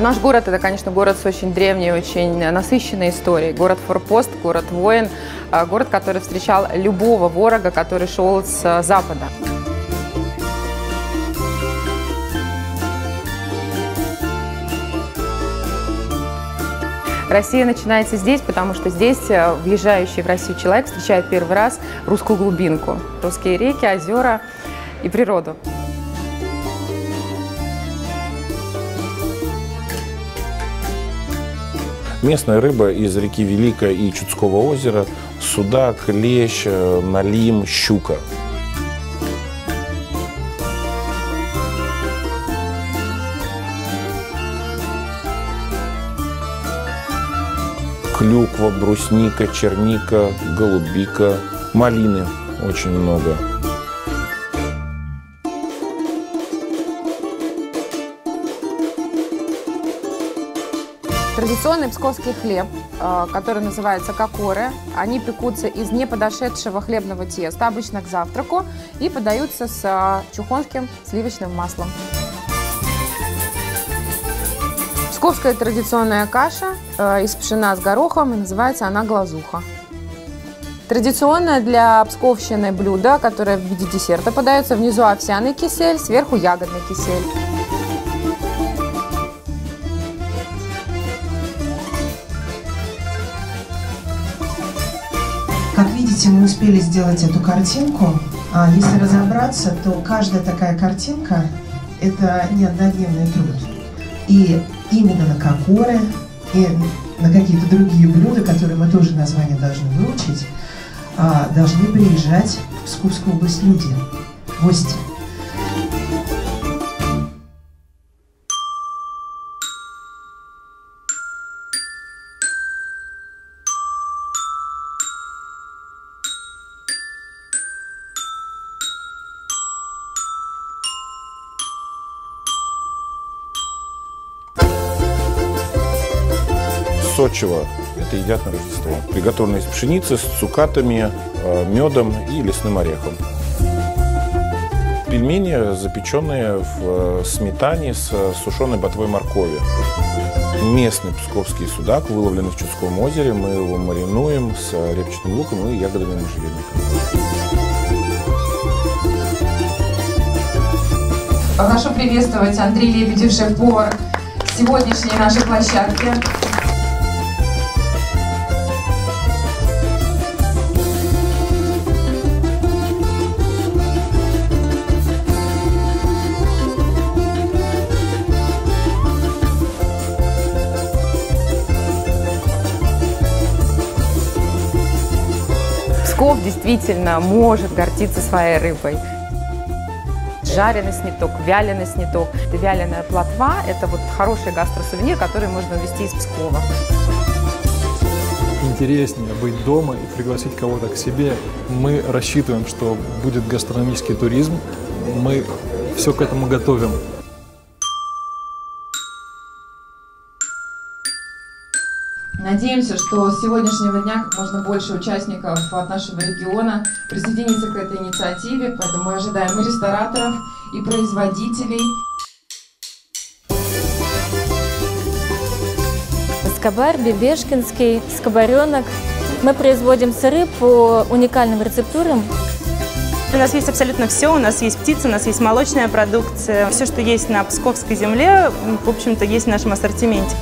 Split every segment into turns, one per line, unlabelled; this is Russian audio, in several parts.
Наш город – это, конечно, город с очень древней, очень насыщенной историей. Город-форпост, город-воин, а, город, который встречал любого ворога, который шел с запада. Россия начинается здесь, потому что здесь э, въезжающий в Россию человек встречает первый раз русскую глубинку. Русские реки, озера и природу.
Местная рыба из реки Великая и Чудского озера – судак, лещ, э, налим, щука. Клюква, брусника, черника, голубика, малины очень много.
Традиционный псковский хлеб, э, который называется кокоры, они пекутся из неподошедшего хлебного теста, обычно к завтраку, и подаются с э, чухонским сливочным маслом. Псковская традиционная каша э, из пшена с горохом, и называется она глазуха. Традиционное для псковщины блюдо, которое в виде десерта подается, внизу овсяный кисель, сверху ягодный кисель.
Видите, мы успели сделать эту картинку. А если разобраться, то каждая такая картинка – это не труд. И именно на кокоры и на какие-то другие блюда, которые мы тоже название должны выучить, а, должны приезжать в Псковскую область люди, гости.
Сочево – это едят на Рождество. Приготовлено из пшеницы с цукатами, э, медом и лесным орехом. Пельмени, запеченные в э, сметане с сушеной ботвой моркови. Местный псковский судак, выловленный в Чудском озере. Мы его маринуем с репчатым луком и ягодами можжевельника.
Прошу приветствовать Андрей Лебедев, шеф-повар сегодняшней нашей площадки. Псков действительно может гордиться своей рыбой. Жареный сниток, вяленый сниток. Вяленая плотва – это вот хороший гастросувенир, который можно увезти из Пскова.
Интереснее быть дома и пригласить кого-то к себе. Мы рассчитываем, что будет гастрономический туризм. Мы все к этому готовим.
Надеемся, что с сегодняшнего дня как можно больше участников от нашего региона присоединится к этой инициативе, поэтому мы ожидаем и рестораторов, и производителей.
Скобар, Бебешкинский, скобаренок. Мы производим сыры по уникальным рецептурам.
У нас есть абсолютно все. У нас есть птица, у нас есть молочная продукция. Все, что есть на Псковской земле, в общем-то, есть в нашем ассортименте.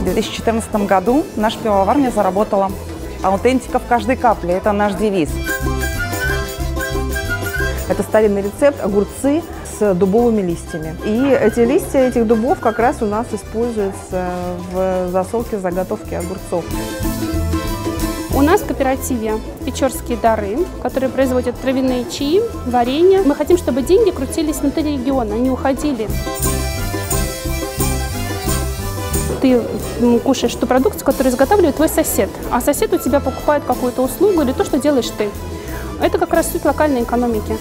В 2014 году наша пивоварня заработала. Аутентика в каждой капле – это наш девиз. Это старинный рецепт огурцы с дубовыми листьями. И эти листья этих дубов как раз у нас используются в засолке, заготовке огурцов.
У нас в кооперативе «Печорские дары», которые производят травяные чаи, варенье. Мы хотим, чтобы деньги крутились внутри региона, не уходили ты кушаешь ту продукцию, которую изготавливает твой сосед, а сосед у тебя покупает какую-то услугу или то, что делаешь ты. Это как раз суть локальной экономики.